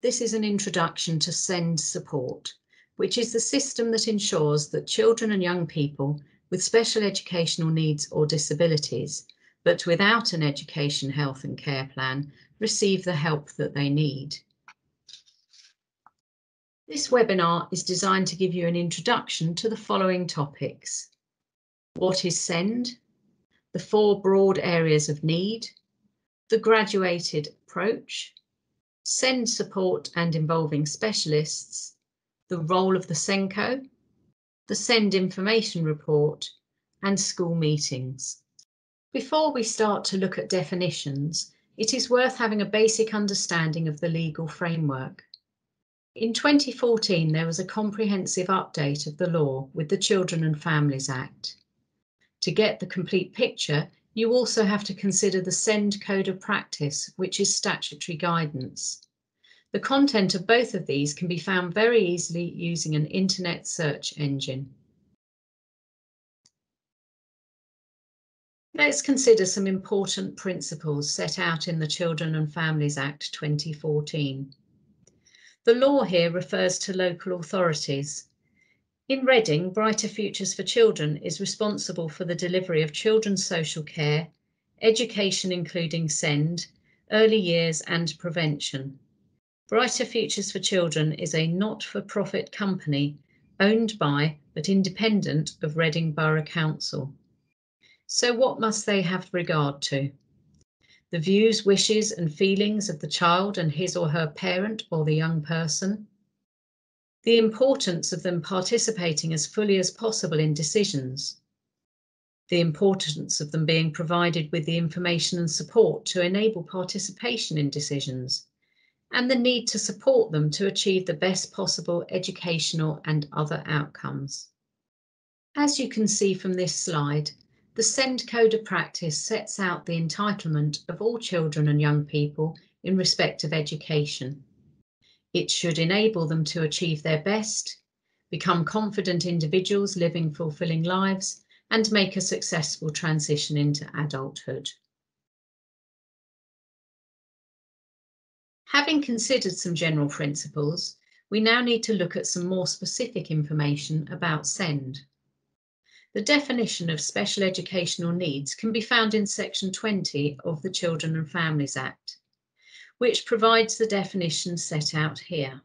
this is an introduction to SEND support, which is the system that ensures that children and young people with special educational needs or disabilities, but without an education, health and care plan, receive the help that they need. This webinar is designed to give you an introduction to the following topics. What is SEND? The four broad areas of need, the graduated approach, SEND support and involving specialists, the role of the SENCO, the SEND information report, and school meetings. Before we start to look at definitions, it is worth having a basic understanding of the legal framework. In 2014, there was a comprehensive update of the law with the Children and Families Act. To get the complete picture, you also have to consider the SEND Code of Practice, which is statutory guidance. The content of both of these can be found very easily using an internet search engine. Let's consider some important principles set out in the Children and Families Act 2014. The law here refers to local authorities. In Reading, Brighter Futures for Children is responsible for the delivery of children's social care, education including SEND, early years and prevention. Brighter Futures for Children is a not-for-profit company owned by but independent of Reading Borough Council. So what must they have regard to? the views, wishes, and feelings of the child and his or her parent or the young person, the importance of them participating as fully as possible in decisions, the importance of them being provided with the information and support to enable participation in decisions, and the need to support them to achieve the best possible educational and other outcomes. As you can see from this slide, the SEND Code of Practice sets out the entitlement of all children and young people in respect of education. It should enable them to achieve their best, become confident individuals living fulfilling lives, and make a successful transition into adulthood. Having considered some general principles, we now need to look at some more specific information about SEND. The definition of special educational needs can be found in section 20 of the Children and Families Act, which provides the definition set out here.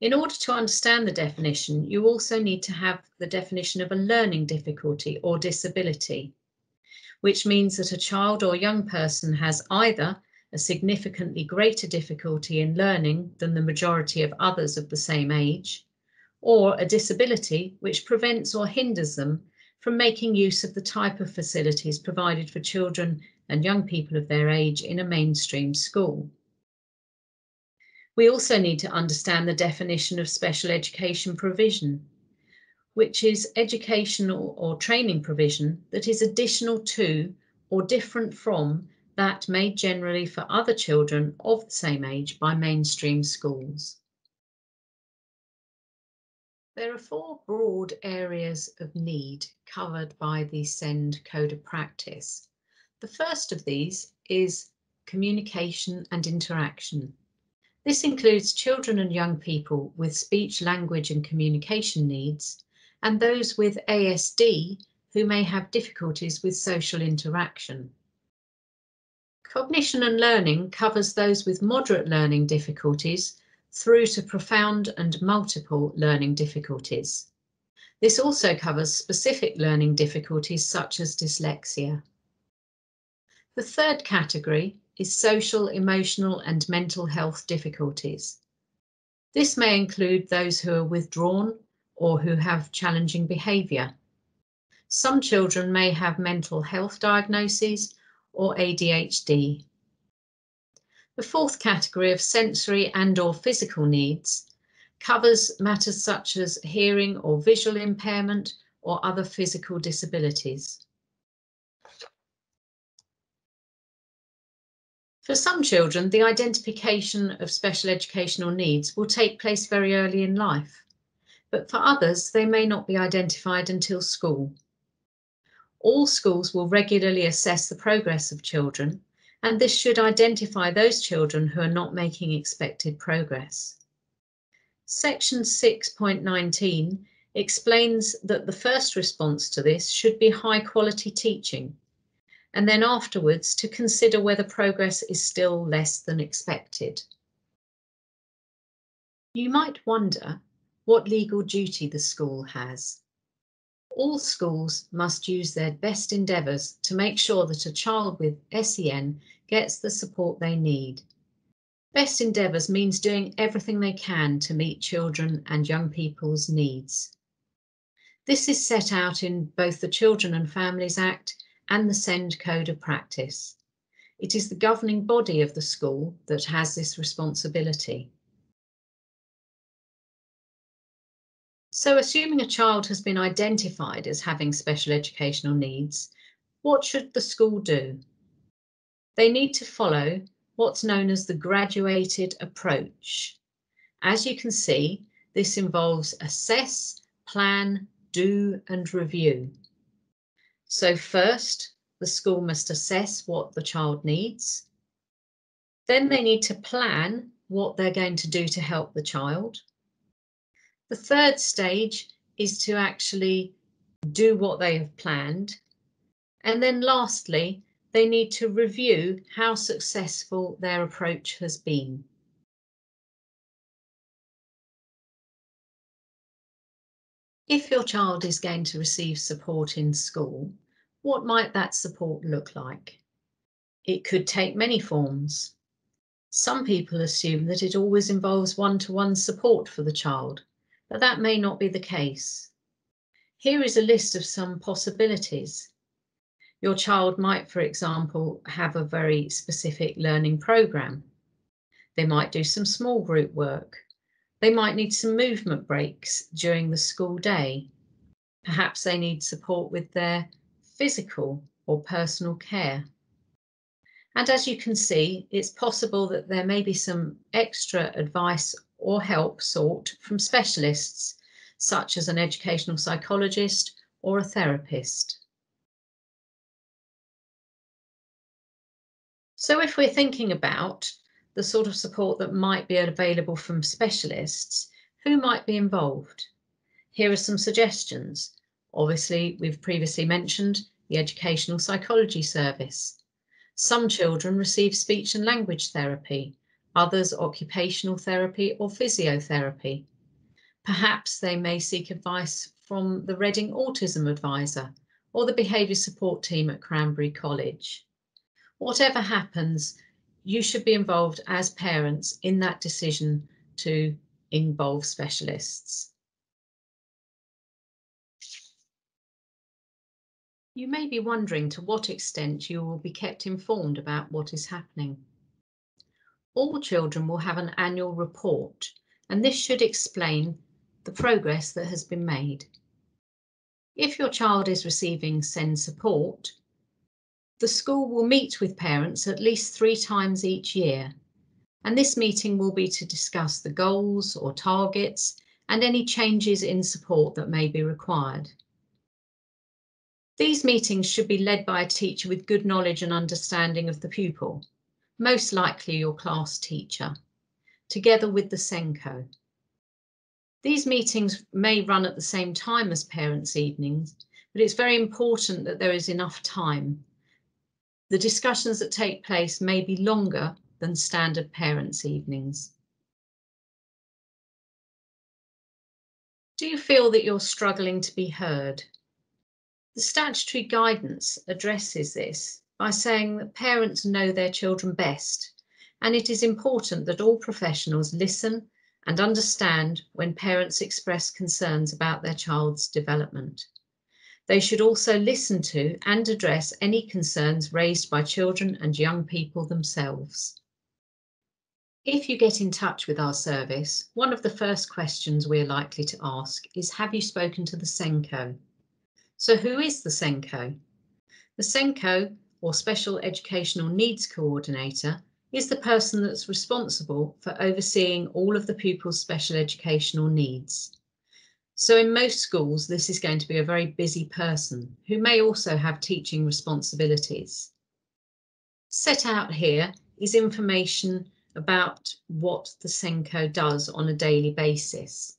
In order to understand the definition, you also need to have the definition of a learning difficulty or disability, which means that a child or young person has either a significantly greater difficulty in learning than the majority of others of the same age, or a disability which prevents or hinders them from making use of the type of facilities provided for children and young people of their age in a mainstream school. We also need to understand the definition of special education provision, which is educational or training provision that is additional to or different from that made generally for other children of the same age by mainstream schools. There are four broad areas of need covered by the SEND Code of Practice. The first of these is communication and interaction. This includes children and young people with speech, language and communication needs, and those with ASD who may have difficulties with social interaction. Cognition and learning covers those with moderate learning difficulties through to profound and multiple learning difficulties. This also covers specific learning difficulties such as dyslexia. The third category is social, emotional and mental health difficulties. This may include those who are withdrawn or who have challenging behaviour. Some children may have mental health diagnoses or ADHD. The fourth category of sensory and or physical needs covers matters such as hearing or visual impairment or other physical disabilities. For some children, the identification of special educational needs will take place very early in life, but for others, they may not be identified until school. All schools will regularly assess the progress of children and this should identify those children who are not making expected progress. Section 6.19 explains that the first response to this should be high quality teaching, and then afterwards to consider whether progress is still less than expected. You might wonder what legal duty the school has. All schools must use their best endeavours to make sure that a child with SEN gets the support they need. Best endeavours means doing everything they can to meet children and young people's needs. This is set out in both the Children and Families Act and the SEND Code of Practice. It is the governing body of the school that has this responsibility. So assuming a child has been identified as having special educational needs, what should the school do? They need to follow what's known as the graduated approach. As you can see, this involves assess, plan, do and review. So first, the school must assess what the child needs. Then they need to plan what they're going to do to help the child. The third stage is to actually do what they have planned. And then lastly, they need to review how successful their approach has been. If your child is going to receive support in school, what might that support look like? It could take many forms. Some people assume that it always involves one-to-one support for the child, but that may not be the case. Here is a list of some possibilities. Your child might, for example, have a very specific learning programme. They might do some small group work they might need some movement breaks during the school day. Perhaps they need support with their physical or personal care. And as you can see, it's possible that there may be some extra advice or help sought from specialists, such as an educational psychologist or a therapist. So if we're thinking about the sort of support that might be available from specialists, who might be involved? Here are some suggestions. Obviously, we've previously mentioned the Educational Psychology Service. Some children receive speech and language therapy, others occupational therapy or physiotherapy. Perhaps they may seek advice from the Reading Autism Advisor or the Behaviour Support Team at Cranbury College. Whatever happens, you should be involved as parents in that decision to involve specialists. You may be wondering to what extent you will be kept informed about what is happening. All children will have an annual report and this should explain the progress that has been made. If your child is receiving SEND support, the school will meet with parents at least three times each year, and this meeting will be to discuss the goals or targets and any changes in support that may be required. These meetings should be led by a teacher with good knowledge and understanding of the pupil, most likely your class teacher, together with the SENCO. These meetings may run at the same time as parents' evenings, but it's very important that there is enough time the discussions that take place may be longer than standard parents' evenings. Do you feel that you're struggling to be heard? The statutory guidance addresses this by saying that parents know their children best, and it is important that all professionals listen and understand when parents express concerns about their child's development. They should also listen to and address any concerns raised by children and young people themselves. If you get in touch with our service, one of the first questions we're likely to ask is have you spoken to the SENCO? So who is the SENCO? The SENCO, or Special Educational Needs Coordinator, is the person that's responsible for overseeing all of the pupils' special educational needs. So in most schools, this is going to be a very busy person who may also have teaching responsibilities. Set out here is information about what the SENCO does on a daily basis.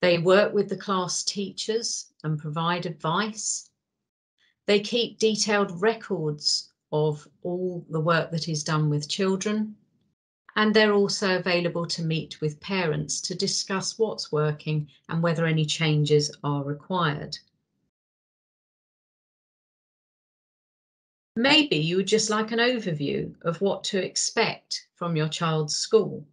They work with the class teachers and provide advice. They keep detailed records of all the work that is done with children. And they're also available to meet with parents to discuss what's working and whether any changes are required. Maybe you would just like an overview of what to expect from your child's school.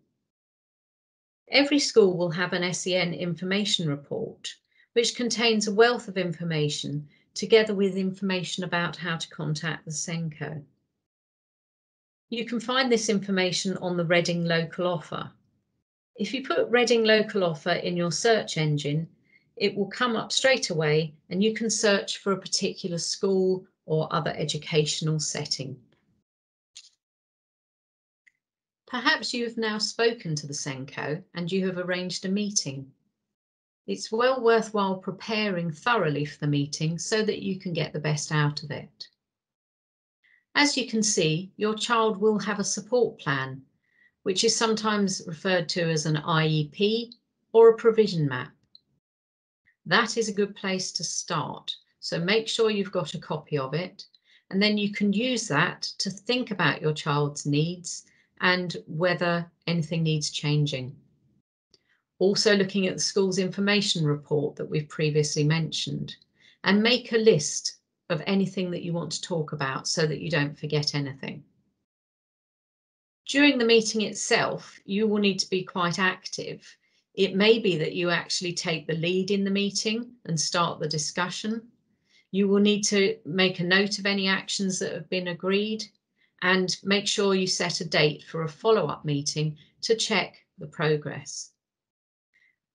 Every school will have an SEN information report, which contains a wealth of information together with information about how to contact the SENCO. You can find this information on the Reading local offer. If you put Reading local offer in your search engine, it will come up straight away and you can search for a particular school or other educational setting. Perhaps you have now spoken to the SENCO and you have arranged a meeting. It's well worthwhile preparing thoroughly for the meeting so that you can get the best out of it. As you can see, your child will have a support plan, which is sometimes referred to as an IEP or a provision map. That is a good place to start so make sure you've got a copy of it and then you can use that to think about your child's needs and whether anything needs changing. Also looking at the school's information report that we've previously mentioned and make a list of anything that you want to talk about so that you don't forget anything. During the meeting itself, you will need to be quite active. It may be that you actually take the lead in the meeting and start the discussion, you will need to make a note of any actions that have been agreed and make sure you set a date for a follow-up meeting to check the progress.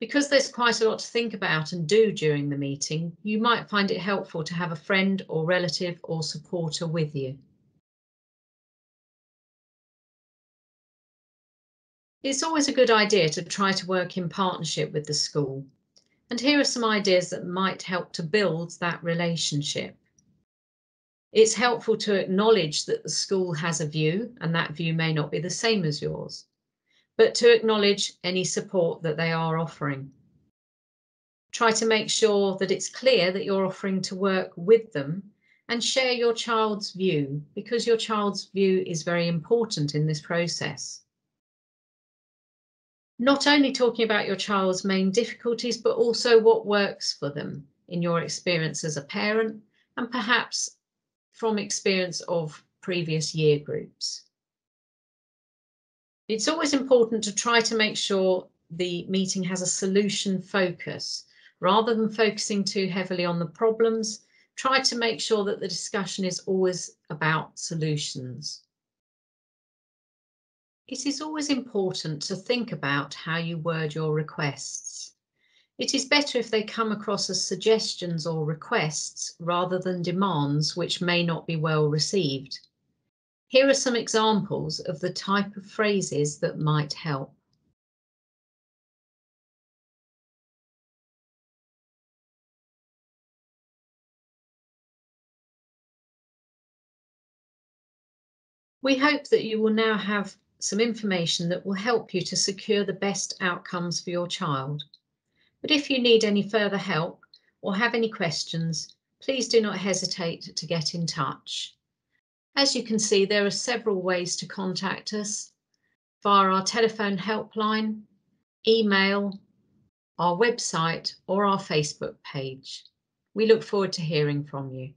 Because there's quite a lot to think about and do during the meeting, you might find it helpful to have a friend or relative or supporter with you. It's always a good idea to try to work in partnership with the school and here are some ideas that might help to build that relationship. It's helpful to acknowledge that the school has a view and that view may not be the same as yours, but to acknowledge any support that they are offering. Try to make sure that it's clear that you're offering to work with them and share your child's view because your child's view is very important in this process not only talking about your child's main difficulties, but also what works for them in your experience as a parent and perhaps from experience of previous year groups. It's always important to try to make sure the meeting has a solution focus. Rather than focusing too heavily on the problems, try to make sure that the discussion is always about solutions. It is always important to think about how you word your requests. It is better if they come across as suggestions or requests rather than demands which may not be well received. Here are some examples of the type of phrases that might help. We hope that you will now have some information that will help you to secure the best outcomes for your child. But if you need any further help or have any questions, please do not hesitate to get in touch. As you can see, there are several ways to contact us via our telephone helpline, email, our website or our Facebook page. We look forward to hearing from you.